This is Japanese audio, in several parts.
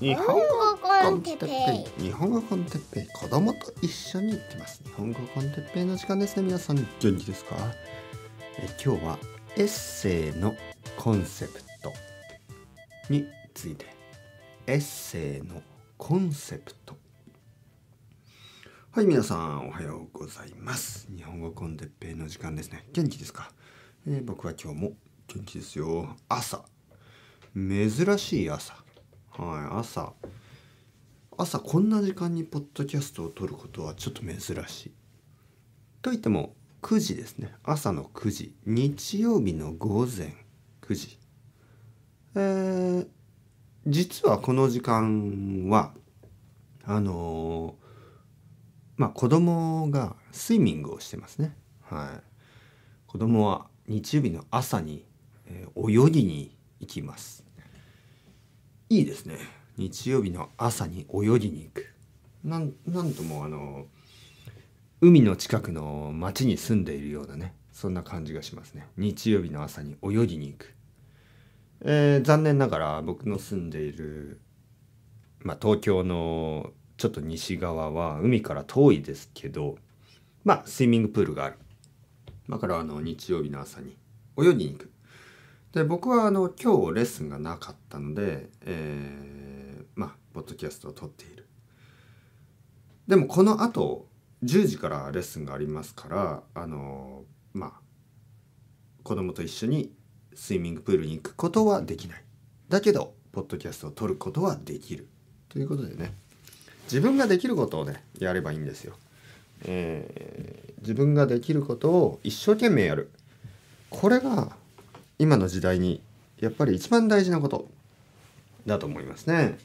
日本語 con テッペイ。日本語 con テッペイ。子供と一緒に行ってます。日本語 con テッペイの時間ですね。皆さん元気ですか？え今日はエッセイのコンセプトについて。エッセイのコンセプト。はい皆さんおはようございます。日本語 con テッペイの時間ですね。元気ですか、えー、僕は今日も元気ですよ。朝。珍しい朝はい朝。朝こんな時間にポッドキャストを撮ることはちょっと珍しい。と言っても9時ですね。朝の9時。日曜日の午前9時。えー、実はこの時間はあのー、まあ子供がスイミングをしてますね。はい。子供は日曜日の朝に、えー、泳ぎに行きます。いいですね。日曜日の朝に泳ぎに行く。なんなんともあの海の近くの町に住んでいるようなねそんな感じがしますね。日曜日の朝に泳ぎに行く、えー、残念ながら僕の住んでいる、まあ、東京のちょっと西側は海から遠いですけどまあスイミングプールがある。だからあの日曜日の朝に泳ぎに行く。で僕はあの今日レッスンがなかったので、えー、まあポッドキャストを撮っている。でもこのあと10時からレッスンがありますからあのまあ子供と一緒にスイミングプールに行くことはできない。だけどポッドキャストを撮ることはできる。ということでね自分ができることをねやればいいんですよ、えー、自分ができることを一生懸命やる。これが今の時代にやっぱり一番大事なことだと思いますね。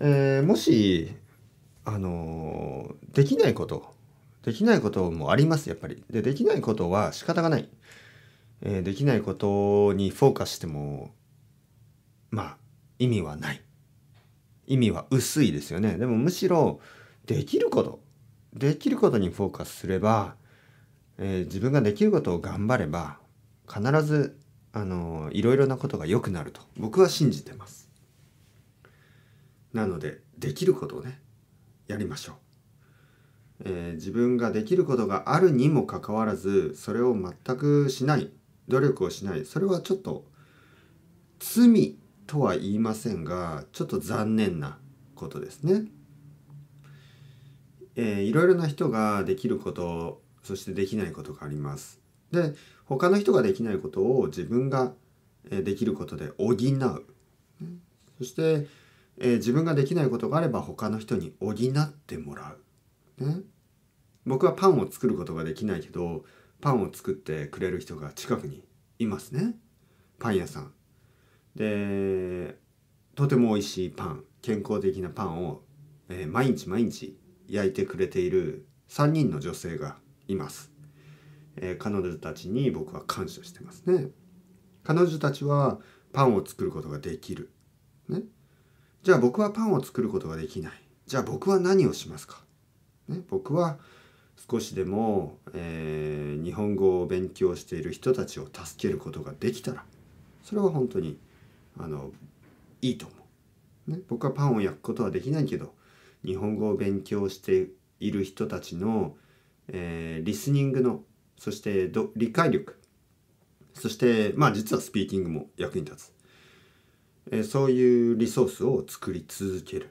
えー、もしあのできないことできないこともありますやっぱり。でできないことは仕方がない。えー、できないことにフォーカスしてもまあ意味はない。意味は薄いですよね。でもむしろできることできることにフォーカスすれば、えー、自分ができることを頑張れば必ずあのいろいろなことが良くなると僕は信じてます。なのでできることをねやりましょう、えー、自分ができることがあるにもかかわらずそれを全くしない努力をしない。それはちょっと罪とは言いませんがちょっと残念なことですね、えー、いろいろな人ができることそしてできないことがあります。で他の人ができないことを自分ができることで補う。そして、えー、自分ができないことがあれば他の人に補ってもらう、ね、僕はパンを作ることができないけどパンを作ってくれる人が近くにいますね。パン屋さん。でとても美味しいパン。健康的なパンを、えー、毎日毎日焼いてくれている3人の女性がいます。えー、彼女たちに僕は感謝してますね。彼女たちはパンを作ることができる。ね。じゃあ僕はパンを作ることができない。じゃあ僕は何をしますか？ね、僕は少しでも、えー、日本語を勉強している人たちを助けることができたらそれは本当にあのいいと思う、ね。僕はパンを焼くことはできないけど日本語を勉強している人たちの、えー、リスニングのそして理解力。そしてまあ実はスピーキングも役に立つ、えそういうリソースを作り続ける、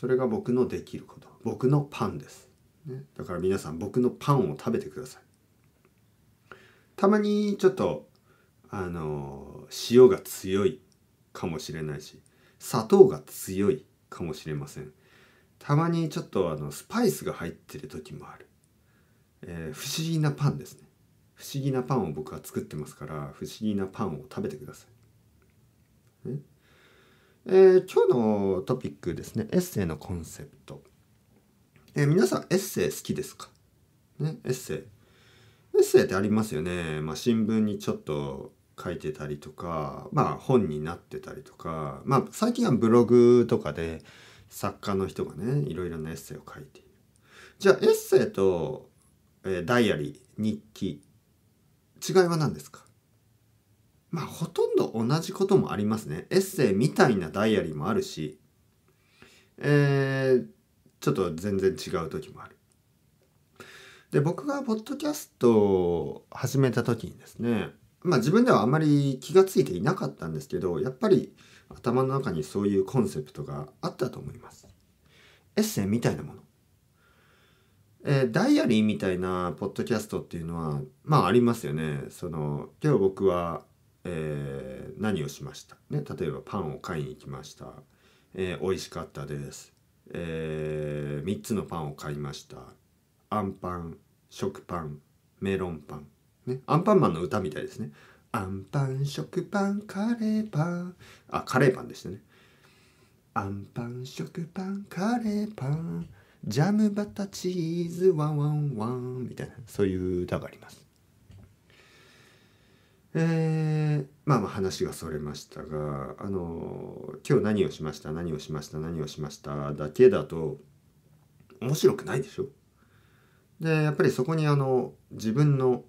それが僕のできること。僕のパンです、だから皆さん僕のパンを食べてください。たまにちょっとあの塩が強いかもしれないし砂糖が強いかもしれません。たまにちょっとあのスパイスが入ってる時もある。えー、不思議なパンですね。不思議なパンを僕は作ってますから不思議なパンを食べてください、ね。えー、今日のトピックですね。エッセイのコンセプト、えー、皆さんエッセイ好きですか？ねエッセイ。エッセイってありますよね、まあ、新聞にちょっと書いてたりとかまあ本になってたりとかまあ最近はブログとかで作家の人がねいろいろなエッセイを書いている。じゃあエッセイとえ、ダイアリー日記違いは何ですか？まあほとんど同じこともありますね。エッセイみたいなダイアリーもあるし、えー、ちょっと全然違う時もある。で僕がポッドキャストを始めた時にですねまあ自分ではあまり気が付いていなかったんですけどやっぱり頭の中にそういうコンセプトがあったと思います。エッセイみたいなもの。えー、ダイアリーみたいなポッドキャストっていうのはまあありますよね。その今日僕は、えー、何をしました、ね、例えばパンを買いに行きました。えー、美味しかったです。えー、3つのパンを買いました。アンパン、食パン、メロンパン。ね、アンパンマンの歌みたいですね。アンパン、食パン、カレーパン。あ、カレーパンでしたね。アンパン、食パン、カレーパン。ジャムバタチーズワンワンワンみたいなそういう歌があります。えー、まあまあ話がそれましたがあの今日何をしました？何をしました？何をしました？だけだと面白くないでしょ？でやっぱりそこにあの自分の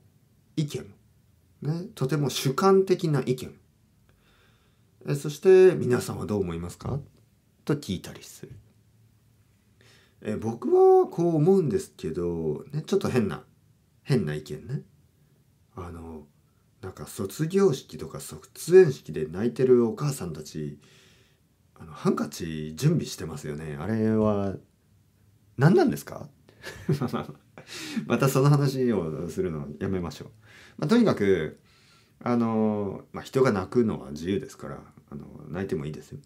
意見、ね、とても主観的な意見。えそして皆さんはどう思いますか？と聞いたりする。え僕はこう思うんですけど、ね、ちょっと変な変な意見ね。あのなんか卒業式とか卒園式で泣いてるお母さんたちあのハンカチ準備してますよね。あれは何なんですか？またその話をするのやめましょう、まあ、とにかくあの、まあ、人が泣くのは自由ですからあの泣いてもいいですよ。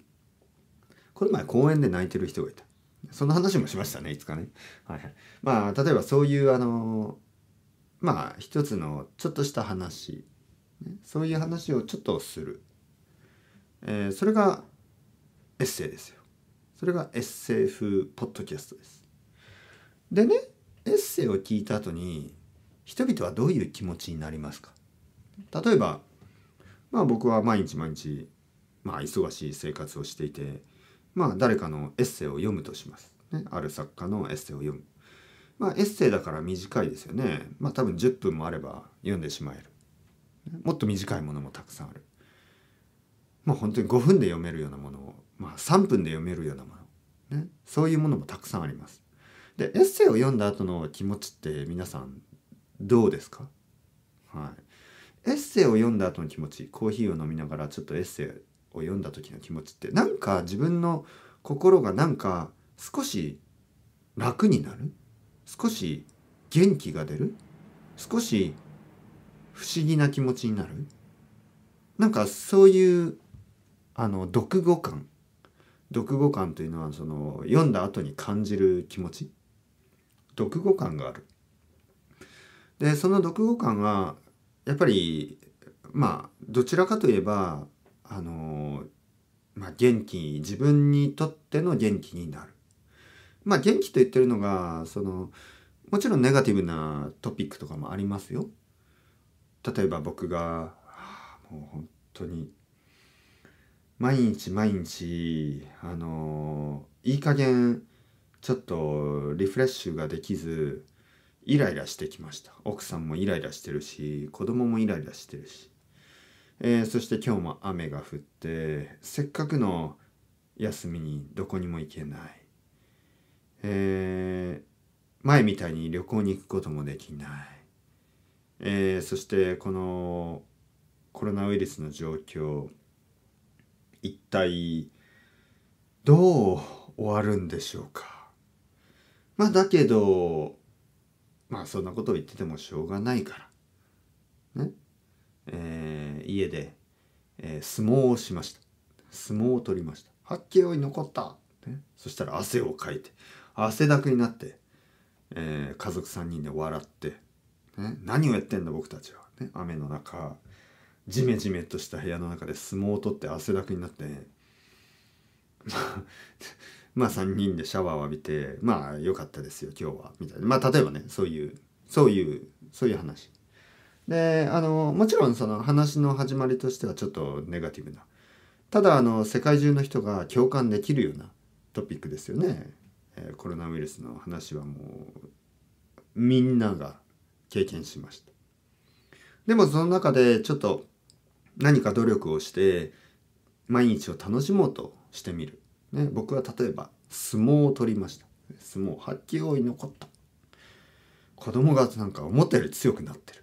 この前公園で泣いてる人がいた。その話もしましたねいつかね。はいはい、まあ例えばそういうあのまあ一つのちょっとした話、ね、そういう話をちょっとする、えー、それがエッセイですよ。それがエッセイ風ポッドキャストです。でねエッセイを聞いた後に人々はどういう気持ちになりますか？例えばまあ僕は毎日毎日まあ忙しい生活をしていてまあ誰かのエッセイを読むとします。ね、ある作家のエッセイを読む。まあエッセイだから短いですよね。まあ多分10分もあれば読んでしまえる。もっと短いものもたくさんある。まあ本当に5分で読めるようなものを、まあ3分で読めるようなもの。ね、そういうものもたくさんあります。で、エッセイを読んだ後の気持ちって皆さんどうですか？はい。エッセイを読んだ後の気持ち、コーヒーを飲みながらちょっとエッセイを読んだ時の気持ちってなんか自分の心がなんか少し楽になる？少し元気が出る？少し不思議な気持ちになる？なんかそういうあの読後感。読後感というのはその読んだ後に感じる気持ち？読後感がある。でその読後感はやっぱりまあどちらかといえばあのまあ、元気自分にとっての元気になる。まあ元気と言ってるのがそのもちろんネガティブなトピックとかもありますよ。例えば僕が、もう本当に毎日毎日あのいい加減ちょっとリフレッシュができずイライラしてきました奥さんもイライラしてるし子供もイライラしてるしえー、そして今日も雨が降ってせっかくの休みにどこにも行けない、えー、前みたいに旅行に行くこともできない、えー、そしてこのコロナウイルスの状況一体どう終わるんでしょうか。まあだけどまあそんなことを言っててもしょうがないから。ね。えー、家で、えー、相撲をしました。相撲を取りました。八景追い残った、ね、そしたら汗をかいて汗だくになって、えー、家族3人で笑って、ね、何をやってんだ僕たちは、ね、雨の中ジメジメとした部屋の中で相撲を取って汗だくになって。まあ3人でシャワーを浴びてまあ良かったですよ今日は。みたいな。まあ例えばねそういうそういうそういう話であのもちろんその話の始まりとしてはちょっとネガティブな。ただあの世界中の人が共感できるようなトピックですよね、えー、コロナウイルスの話はもうみんなが経験しました。でもその中でちょっと何か努力をして毎日を楽しもうとしてみる、ね、僕は例えば相撲を取りました。相撲8球多い残った子供がなんか思ったより強くなってる、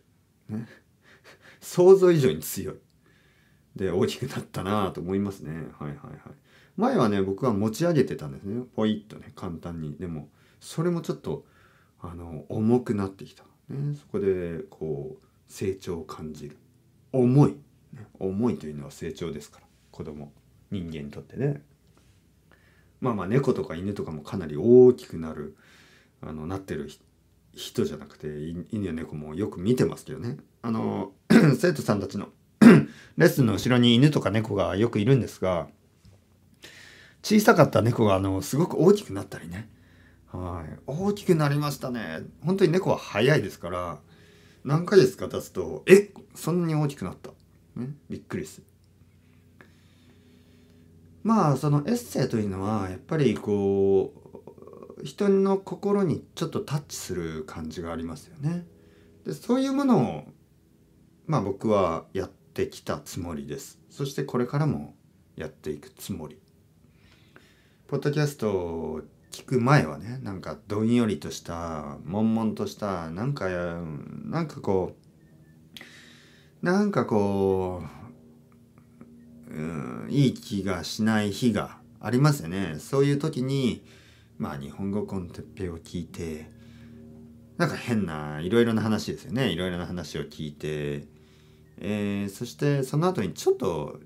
ね、想像以上に強い。で大きくなったなと思いますね。はいはいはい。前はね僕は持ち上げてたんですね。ポイッとね簡単に。でもそれもちょっとあの重くなってきた、ね、そこでこう成長を感じる。重い、ね、重いというのは成長ですから。子供人間にとってね。まあまあ猫とか犬とかもかなり大きくなるあのなってる人じゃなくて犬や猫もよく見てますけどね。あの 生徒さんたちの レッスンの後ろに犬とか猫がよくいるんですが小さかった猫があのすごく大きくなったりね。はい。大きくなりましたね。本当に猫は早いですから何ヶ月か経つとえそんなに大きくなった、ね、びっくりする。まあそのエッセイというのはやっぱりこう人の心にちょっとタッチする感じがありますよね。でそういうものをまあ僕はやってきたつもりです。そしてこれからもやっていくつもり。ポッドキャストを聞く前はねなんかどんよりとした悶々としたなんかなんかこうなんかこううんいい気がしない日がありますよねそういう時にまあ日本語コンテッペを聞いてなんか変ないろいろな話ですよね。いろいろな話を聞いて、えー、そしてその後にちょっと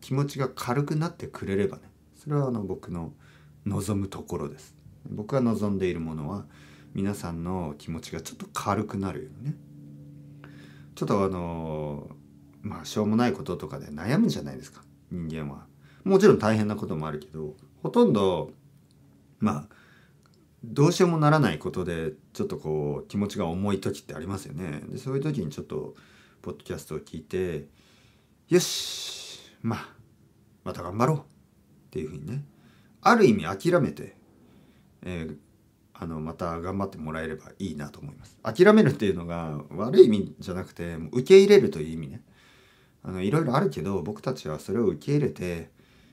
気持ちが軽くなってくれればね。それはあの僕の望むところです。僕が望んでいるものは皆さんの気持ちがちょっと軽くなるよね。ちょっとあのまあしょうもないこととかで悩むじゃないですか。人間は。もちろん大変なこともあるけどほとんどまあどうしようもならないことでちょっとこう気持ちが重い時ってありますよね。でそういう時にちょっとポッドキャストを聞いてよしまあまた頑張ろうっていうふうにねある意味諦めて、えー、あのまた頑張ってもらえればいいなと思います。諦めるっていうのが悪い意味じゃなくて受け入れるという意味ね。あのいろいろあるけど僕たちはそれを受け入れて、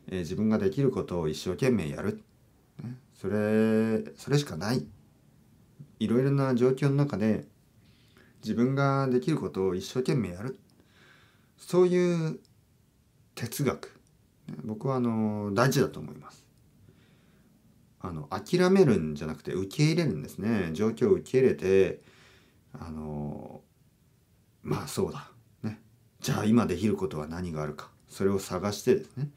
えー、自分ができることを一生懸命やる、ね、それそれしかない。いろいろな状況の中で自分ができることを一生懸命やる。そういう哲学。僕はあの大事だと思います。あの諦めるんじゃなくて受け入れるんですね。状況を受け入れてあのまあそうだ。ね。じゃあ今できることは何があるか。それを探してですね。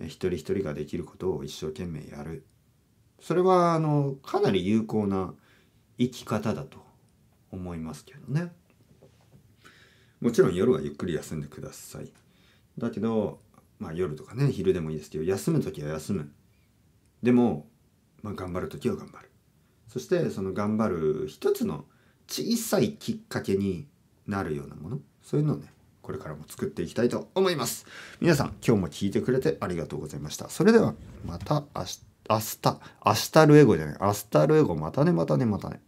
一人一人ができることを一生懸命やる。それはあのかなり有効な生き方だと思いますけどね。もちろん夜はゆっくり休んでください。だけどまあ夜とかね昼でもいいですけど休む時は休む。でも、まあ、頑張る時は頑張る。そしてその頑張る一つの小さいきっかけになるようなもの。そういうのをねこれからも作っていきたいと思います。皆さん、今日も聞いてくれてありがとうございました。それでは、また明日、明日、明日ルエゴじゃない、明日ルエゴ、またね、またね、またね。